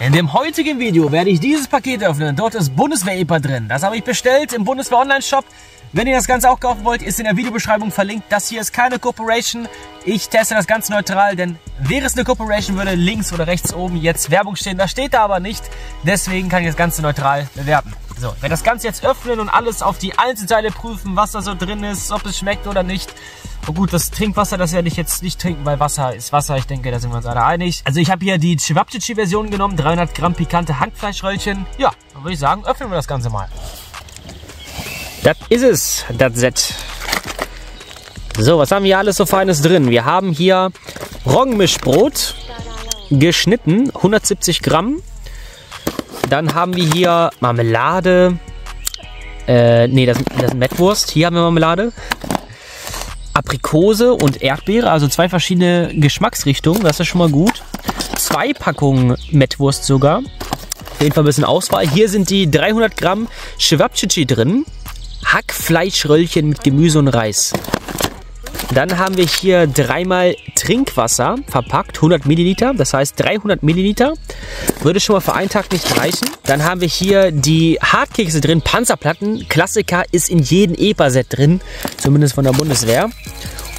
In dem heutigen Video werde ich dieses Paket öffnen. Dort ist Bundeswehr-EPA drin. Das habe ich bestellt im Bundeswehr-Online-Shop. Wenn ihr das Ganze auch kaufen wollt, ist in der Videobeschreibung verlinkt. Das hier ist keine Corporation. Ich teste das ganz neutral, denn wäre es eine Corporation, würde links oder rechts oben jetzt Werbung stehen. Das steht da aber nicht. Deswegen kann ich das Ganze neutral bewerten. So, wenn das Ganze jetzt öffnen und alles auf die Einzelteile prüfen, was da so drin ist, ob es schmeckt oder nicht. Oh gut, das Trinkwasser, das werde ich jetzt nicht trinken, weil Wasser ist Wasser. Ich denke, da sind wir uns alle einig. Also ich habe hier die Chewabchichi-Version genommen, 300 Gramm pikante Hackfleischröllchen. Ja, dann würde ich sagen, öffnen wir das Ganze mal. Das ist es, das Set. So, was haben wir alles so Feines drin? Wir haben hier Roggenmischbrot, geschnitten, 170 Gramm. Dann haben wir hier Marmelade. Äh, nee, das, das ist Mettwurst. Hier haben wir Marmelade. Aprikose und Erdbeere, also zwei verschiedene Geschmacksrichtungen. Das ist schon mal gut. Zwei Packungen Mettwurst sogar. Auf jeden Fall ein bisschen Auswahl. Hier sind die 300 Gramm Chewabchichi drin. Hackfleischröllchen mit Gemüse und Reis. Dann haben wir hier dreimal Trinkwasser verpackt, 100 Milliliter, das heißt 300 Milliliter. Würde schon mal für einen Tag nicht reichen. Dann haben wir hier die Hartkekse drin, Panzerplatten. Klassiker ist in jedem EPA-Set drin, zumindest von der Bundeswehr.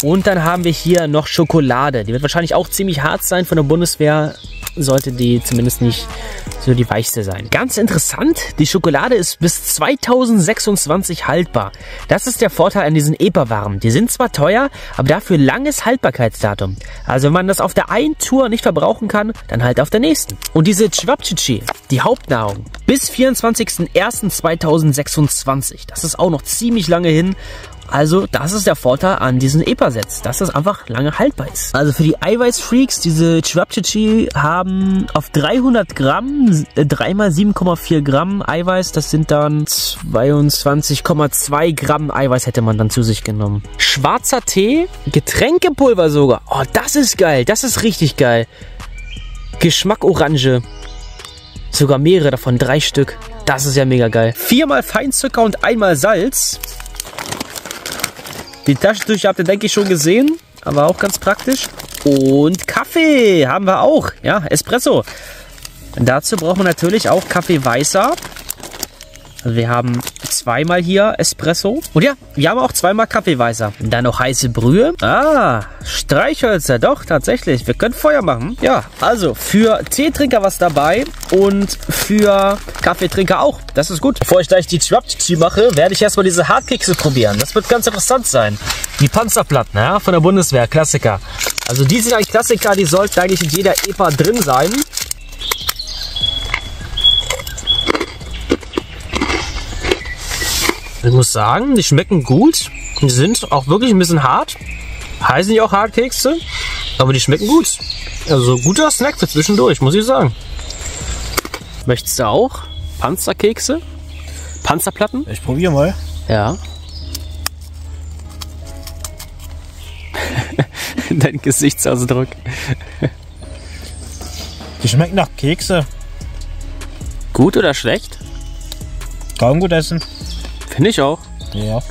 Und dann haben wir hier noch Schokolade. Die wird wahrscheinlich auch ziemlich hart sein von der Bundeswehr. Sollte die zumindest nicht so die weichste sein. Ganz interessant, die Schokolade ist bis 2026 haltbar. Das ist der Vorteil an diesen EPA-Waren. Die sind zwar teuer, aber dafür langes Haltbarkeitsdatum. Also wenn man das auf der einen Tour nicht verbrauchen kann, dann halt auf der nächsten. Und diese Chwapchichi, die Hauptnahrung, bis 24.01.2026. Das ist auch noch ziemlich lange hin. Also das ist der Vorteil an diesen EPA-Sets, dass das einfach lange haltbar ist. Also für die Eiweißfreaks, diese Chwapchichi haben auf 300 Gramm, äh, 3 mal 7,4 Gramm Eiweiß, das sind dann 22,2 Gramm Eiweiß hätte man dann zu sich genommen. Schwarzer Tee, Getränkepulver sogar. Oh, das ist geil, das ist richtig geil. Geschmack Orange. Sogar mehrere davon, drei Stück. Das ist ja mega geil. Viermal Feinzucker und einmal Salz. Die Taschentücher habt ihr, denke ich, schon gesehen. Aber auch ganz praktisch. Und Kaffee haben wir auch. Ja, Espresso. Dazu brauchen wir natürlich auch Kaffee weißer. Also wir haben zweimal hier Espresso. Und ja, wir haben auch zweimal Kaffeeweißer. Dann noch heiße Brühe. Ah, Streichhölzer. Doch, tatsächlich. Wir können Feuer machen. Ja, also für Teetrinker was dabei und für Kaffeetrinker auch. Das ist gut. Bevor ich gleich die Chwapchichi mache, werde ich erstmal diese Hartkekse probieren. Das wird ganz interessant sein. Die Panzerplatten, ja, von der Bundeswehr. Klassiker. Also die sind ein Klassiker. Die sollten eigentlich in jeder EPA drin sein. Ich muss sagen, die schmecken gut. Die sind auch wirklich ein bisschen hart. Heißen die auch Hartkekse, aber die schmecken gut. Also guter Snack für zwischendurch, muss ich sagen. Möchtest du auch Panzerkekse? Panzerplatten? Ich probiere mal. Ja. Dein Gesichtsausdruck. Die schmecken nach Kekse. Gut oder schlecht? Kaum gut essen. Ich auch. Ja.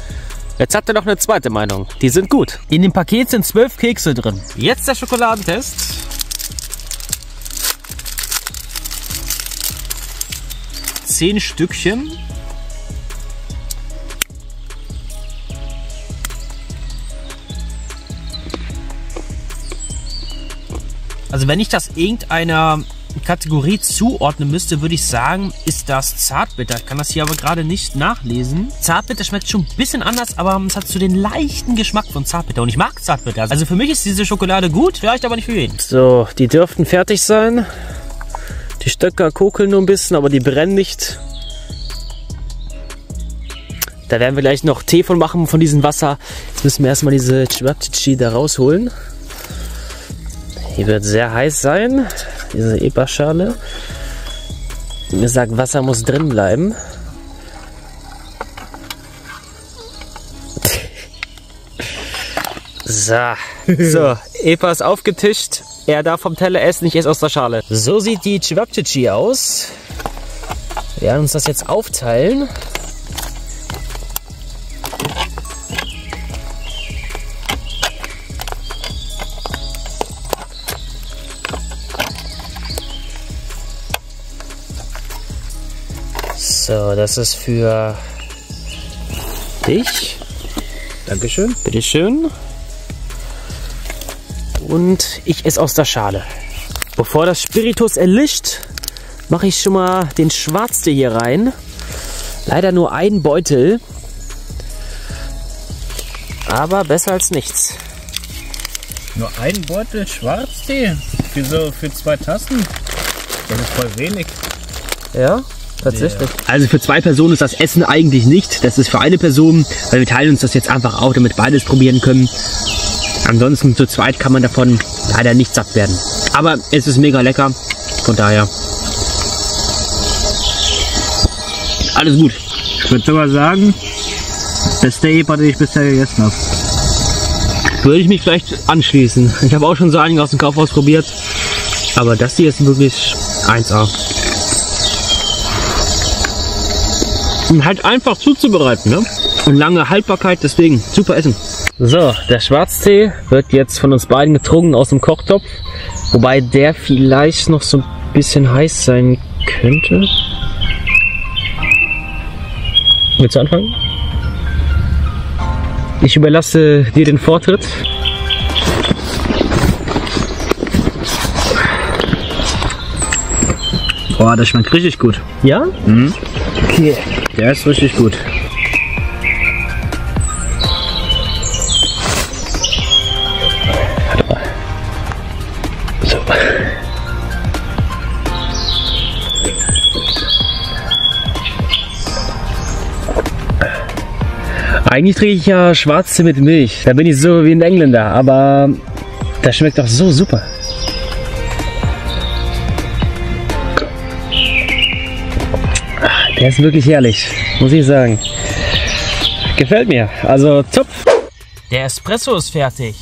Jetzt habt ihr noch eine zweite Meinung. Die sind gut. In dem Paket sind zwölf Kekse drin. Jetzt der Schokoladentest. Zehn Stückchen. Also wenn ich das irgendeiner Kategorie zuordnen müsste, würde ich sagen, ist das Zartbitter. Ich kann das hier aber gerade nicht nachlesen. Zartbitter schmeckt schon ein bisschen anders, aber es hat so den leichten Geschmack von Zartbitter. Und ich mag Zartbitter. Also für mich ist diese Schokolade gut, vielleicht aber nicht für jeden. So, die dürften fertig sein. Die Stöcker kokeln nur ein bisschen, aber die brennen nicht. Da werden wir gleich noch Tee von machen, von diesem Wasser. Jetzt müssen wir erstmal diese Chwapchichi da rausholen. Die wird sehr heiß sein, diese EPA-Schale. Wie gesagt, Wasser muss drin bleiben. So, so, EPA ist aufgetischt. Er darf vom Teller essen, ich esse aus der Schale. So sieht die Chewabchichi aus. Wir werden uns das jetzt aufteilen. So, das ist für dich. Dankeschön. Bitteschön. Und ich esse aus der Schale. Bevor das Spiritus erlischt, mache ich schon mal den Schwarztee hier rein. Leider nur ein Beutel. Aber besser als nichts. Nur ein Beutel Schwarztee? Für so für zwei Tassen? Das ist voll wenig. Ja, tatsächlich. Also für zwei Personen ist das Essen eigentlich nicht. Das ist für eine Person, weil wir teilen uns das jetzt einfach auf, damit beides probieren können. Ansonsten zu zweit kann man davon leider nicht satt werden. Aber es ist mega lecker. Von daher. Alles gut. Ich würde sogar sagen, beste Epa, den ich bisher gegessen habe. Würde ich mich vielleicht anschließen. Ich habe auch schon so einige aus dem Kaufhaus probiert. Aber das hier ist wirklich 1A. Und halt einfach zuzubereiten, ne? Und lange Haltbarkeit, deswegen super essen. So, der Schwarztee wird jetzt von uns beiden getrunken aus dem Kochtopf. Wobei der vielleicht noch so ein bisschen heiß sein könnte. Willst du anfangen? Ich überlasse dir den Vortritt. Boah, das schmeckt richtig gut. Ja? Mhm. Okay. Der ist richtig gut. So. Eigentlich trinke ich ja Schwarztee mit Milch. Da bin ich so wie ein Engländer, aber das schmeckt doch so super. Der ist wirklich herrlich, muss ich sagen. Gefällt mir. Also top. Der Espresso ist fertig.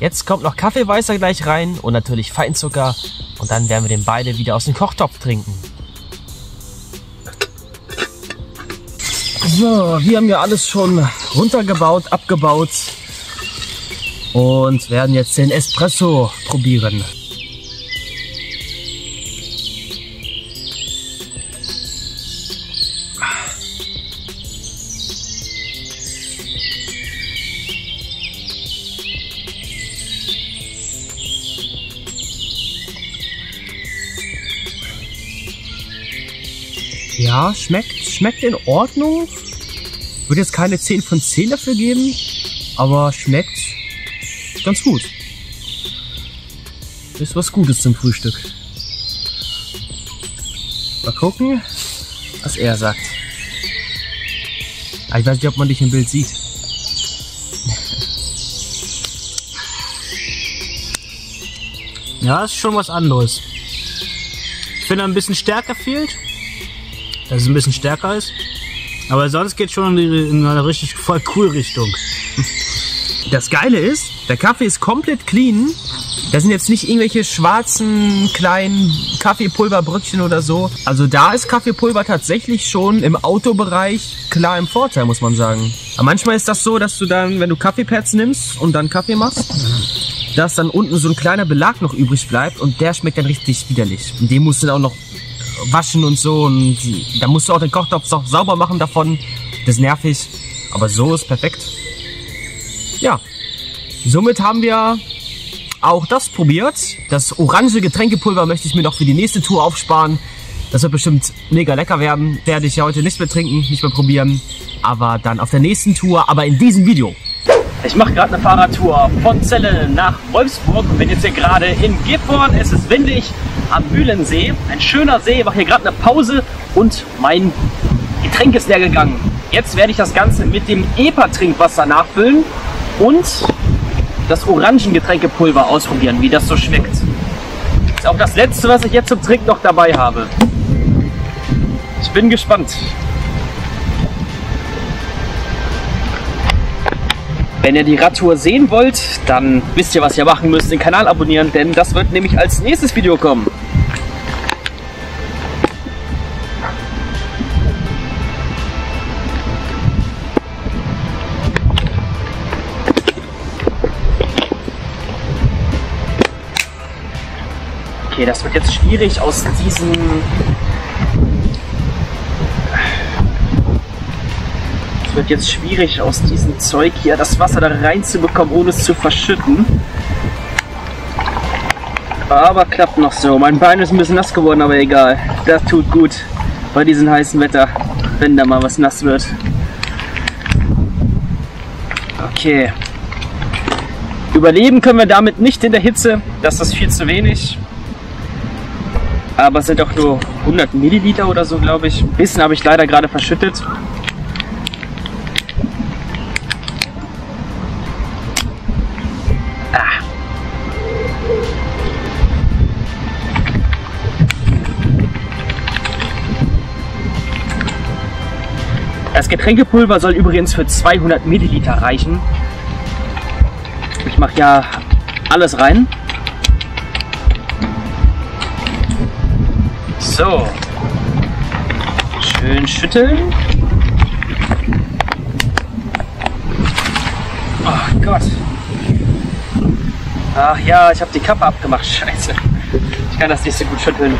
Jetzt kommt noch Kaffeeweißer gleich rein und natürlich Feinzucker. Und dann werden wir den beide wieder aus dem Kochtopf trinken. So, wir haben ja alles schon runtergebaut, abgebaut und werden jetzt den Espresso probieren. Ja, schmeckt, schmeckt in Ordnung. Würde jetzt keine 10 von 10 dafür geben, aber schmeckt ganz gut. Ist was Gutes zum Frühstück. Mal gucken, was er sagt. Ah, Ich weiß nicht, ob man dich im Bild sieht. Ja, ist schon was anderes. Ich finde, ein bisschen stärker fehlt. Dass es ein bisschen stärker ist. Aber sonst geht schon in, die- in eine richtig voll cool Richtung. Das Geile ist, der Kaffee ist komplett clean. Da sind jetzt nicht irgendwelche schwarzen kleinen Kaffeepulverbröckchen oder so. Also da ist Kaffeepulver tatsächlich schon im Autobereich klar im Vorteil, muss man sagen. Aber manchmal ist das so, dass du dann, wenn du Kaffeepads nimmst und dann Kaffee machst, dass dann unten so ein kleiner Belag noch übrig bleibt und der schmeckt dann richtig widerlich. Und den musst du dann auch noch waschen und so und da musst du auch den Kochtopf sauber machen davon. Das ist nervig. Aber so ist perfekt. Ja, somit haben wir auch das probiert. Das orange Getränkepulver möchte ich mir noch für die nächste Tour aufsparen. Das wird bestimmt mega lecker werden. Werde ich ja heute nicht mehr trinken, nicht mehr probieren. Aber dann auf der nächsten Tour, aber in diesem Video. Ich mache gerade eine Fahrradtour von Celle nach Wolfsburg und bin jetzt hier gerade in Gifhorn. Es ist windig am Mühlensee. Ein schöner See. Ich mache hier gerade eine Pause und mein Getränk ist leer gegangen. Jetzt werde ich das Ganze mit dem EPA-Trinkwasser nachfüllen und das Orangengetränkepulver ausprobieren, wie das so schmeckt. Ist auch das letzte, was ich jetzt zum Trinken noch dabei habe. Ich bin gespannt. Wenn ihr die Radtour sehen wollt, dann wisst ihr, was ihr machen müsst. Den Kanal abonnieren, denn das wird nämlich als nächstes Video kommen. Okay, das wird jetzt schwierig aus diesem Wird jetzt schwierig, aus diesem Zeug hier das Wasser da reinzubekommen, ohne es zu verschütten. Aber klappt noch so. Mein Bein ist ein bisschen nass geworden, aber egal. Das tut gut bei diesem heißen Wetter, wenn da mal was nass wird. Okay. Überleben können wir damit nicht in der Hitze. Das ist viel zu wenig. Aber es sind auch nur 100 Milliliter oder so, glaube ich. Ein bisschen habe ich leider gerade verschüttet. Das Getränkepulver soll übrigens für 200 Milliliter reichen. Ich mache ja alles rein. So. Schön schütteln. Oh Gott. Ach ja, ich habe die Kappe abgemacht. Scheiße. Ich kann das nicht so gut schütteln.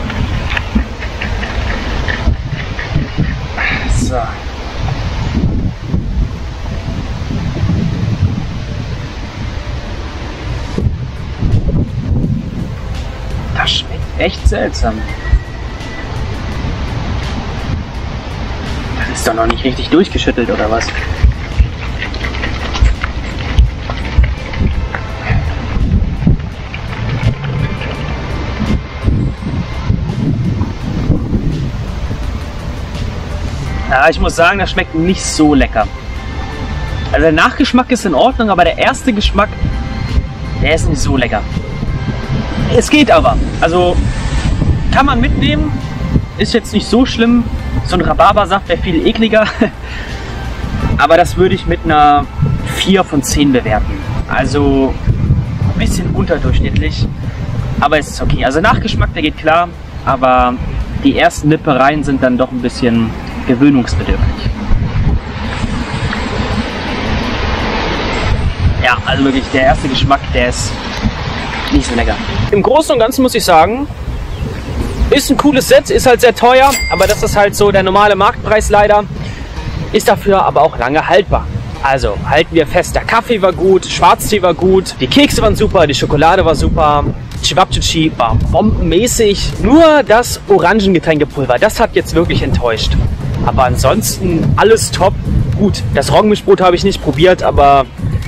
So. Das schmeckt echt seltsam. Das ist doch noch nicht richtig durchgeschüttelt oder was? Ja, ich muss sagen, das schmeckt nicht so lecker. Also der Nachgeschmack ist in Ordnung, aber der erste Geschmack, der ist nicht so lecker. Es geht aber. Also kann man mitnehmen. Ist jetzt nicht so schlimm. So ein Rhabarbersaft wäre viel ekliger. aber das würde ich mit einer 4 von 10 bewerten. Also ein bisschen unterdurchschnittlich. Aber es ist okay. Also Nachgeschmack, der geht klar. Aber die ersten Nippereien sind dann doch ein bisschen gewöhnungsbedürftig. Ja, also wirklich der erste Geschmack, der ist nicht lecker. Im Großen und Ganzen muss ich sagen, ist ein cooles Set, ist halt sehr teuer, aber das ist halt so der normale Marktpreis leider. Ist dafür aber auch lange haltbar. Also halten wir fest, der Kaffee war gut, Schwarztee war gut, die Kekse waren super, die Schokolade war super, Chivapchichi war bombenmäßig. Nur das Orangengetränkepulver, das hat jetzt wirklich enttäuscht. Aber ansonsten alles top. Gut, das Roggenmischbrot habe ich nicht probiert, aber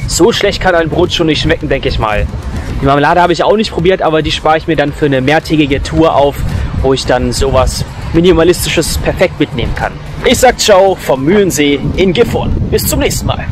so schlecht kann ein Brot schon nicht schmecken, denke ich mal. Die Marmelade habe ich auch nicht probiert, aber die spare ich mir dann für eine mehrtägige Tour auf, wo ich dann sowas Minimalistisches perfekt mitnehmen kann. Ich sag Ciao vom Mühlensee in Gifhorn. Bis zum nächsten Mal.